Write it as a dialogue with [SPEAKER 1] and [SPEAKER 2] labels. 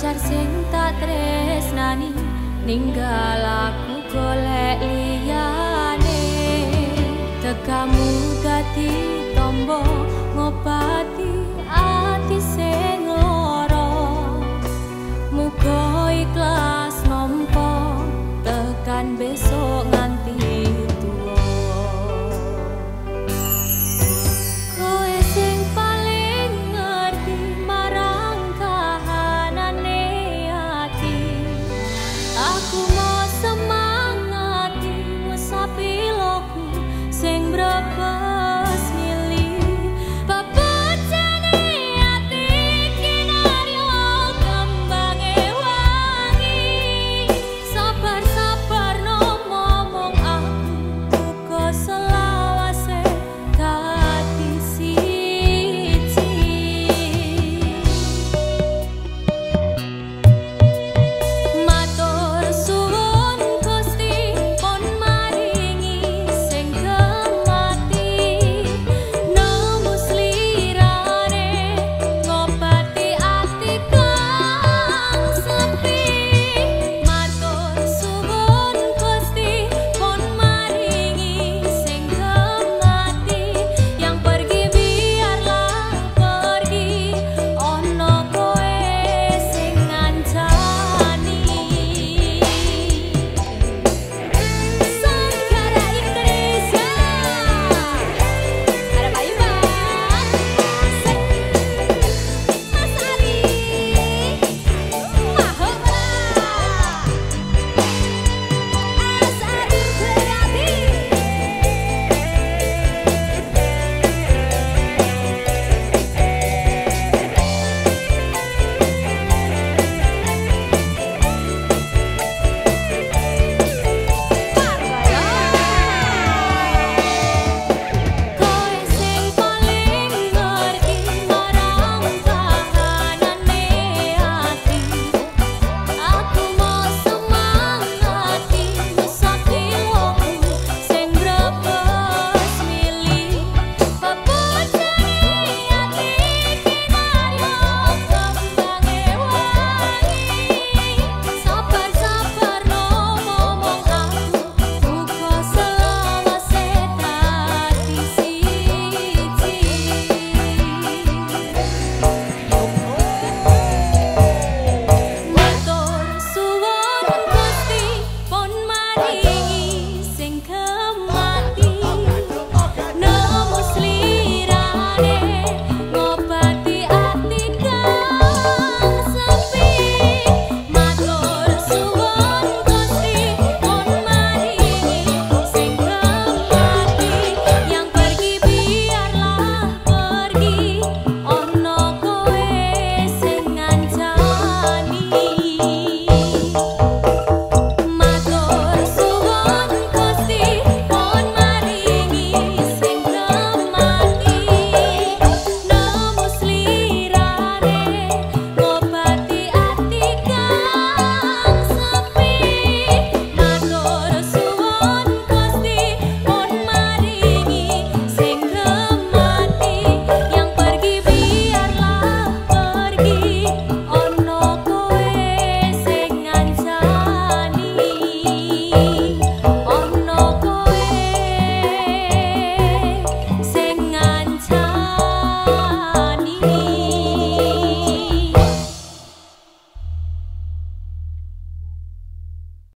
[SPEAKER 1] pacar sing tak tresnani ninggal aku golek liyane. Tekamu gati tombol